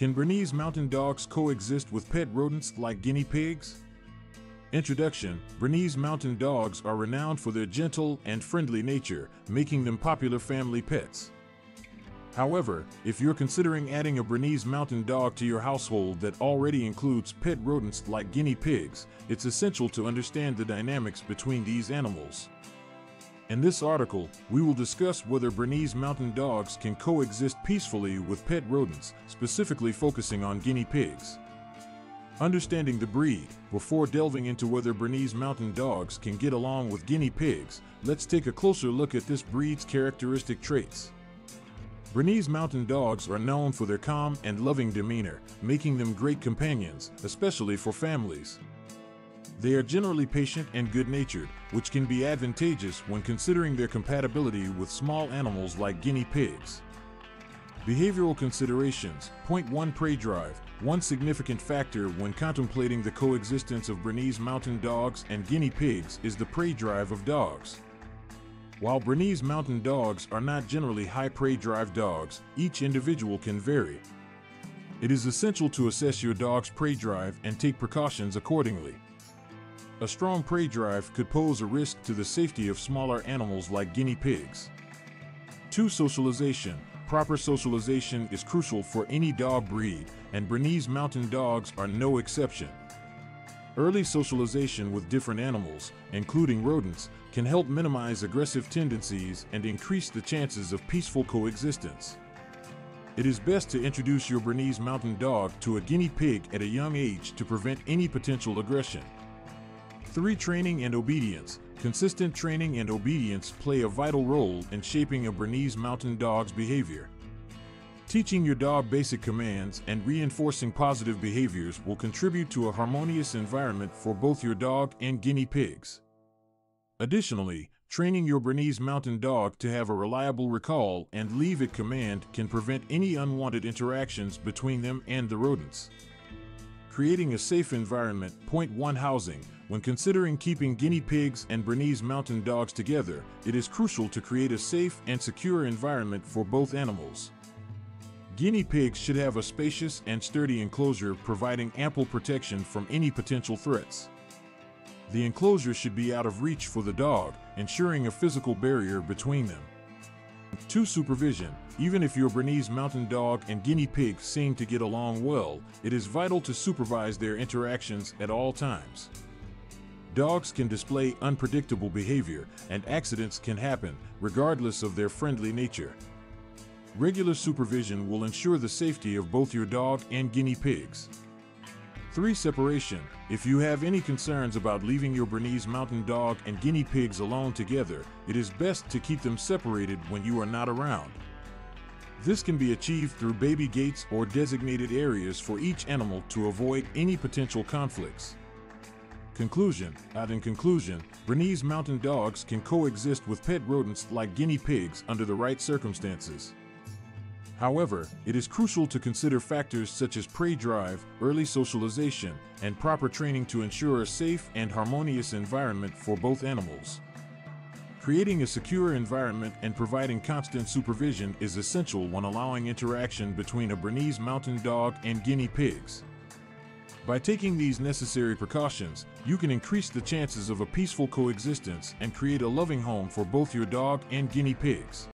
Can Bernese Mountain Dogs coexist with pet rodents like guinea pigs? Introduction Bernese Mountain Dogs are renowned for their gentle and friendly nature, making them popular family pets. However, if you're considering adding a Bernese Mountain Dog to your household that already includes pet rodents like guinea pigs, it's essential to understand the dynamics between these animals. In this article, we will discuss whether Bernese Mountain Dogs can coexist peacefully with pet rodents, specifically focusing on guinea pigs. Understanding the breed, before delving into whether Bernese Mountain Dogs can get along with guinea pigs, let's take a closer look at this breed's characteristic traits. Bernese Mountain Dogs are known for their calm and loving demeanor, making them great companions, especially for families. They are generally patient and good-natured, which can be advantageous when considering their compatibility with small animals like guinea pigs. Behavioral considerations. Point 1 Prey drive. One significant factor when contemplating the coexistence of Bernese mountain dogs and guinea pigs is the prey drive of dogs. While Bernese mountain dogs are not generally high prey drive dogs, each individual can vary. It is essential to assess your dog's prey drive and take precautions accordingly. A strong prey drive could pose a risk to the safety of smaller animals like guinea pigs. 2. Socialization. Proper socialization is crucial for any dog breed, and Bernese mountain dogs are no exception. Early socialization with different animals, including rodents, can help minimize aggressive tendencies and increase the chances of peaceful coexistence. It is best to introduce your Bernese mountain dog to a guinea pig at a young age to prevent any potential aggression. 3. Training and obedience. Consistent training and obedience play a vital role in shaping a Bernese Mountain Dog's behavior. Teaching your dog basic commands and reinforcing positive behaviors will contribute to a harmonious environment for both your dog and guinea pigs. Additionally, training your Bernese Mountain Dog to have a reliable recall and leave it command can prevent any unwanted interactions between them and the rodents. Creating a safe environment. Point 1 Housing. When considering keeping guinea pigs and Bernese mountain dogs together, it is crucial to create a safe and secure environment for both animals. Guinea pigs should have a spacious and sturdy enclosure providing ample protection from any potential threats. The enclosure should be out of reach for the dog, ensuring a physical barrier between them. 2. Supervision. Even if your Bernese mountain dog and guinea pig seem to get along well, it is vital to supervise their interactions at all times. Dogs can display unpredictable behavior, and accidents can happen, regardless of their friendly nature. Regular supervision will ensure the safety of both your dog and guinea pigs. 3. Separation. If you have any concerns about leaving your Bernese mountain dog and guinea pigs alone together, it is best to keep them separated when you are not around. This can be achieved through baby gates or designated areas for each animal to avoid any potential conflicts. Conclusion Out in conclusion, Bernese mountain dogs can coexist with pet rodents like guinea pigs under the right circumstances. However, it is crucial to consider factors such as prey drive, early socialization, and proper training to ensure a safe and harmonious environment for both animals. Creating a secure environment and providing constant supervision is essential when allowing interaction between a Bernese mountain dog and guinea pigs. By taking these necessary precautions, you can increase the chances of a peaceful coexistence and create a loving home for both your dog and guinea pigs.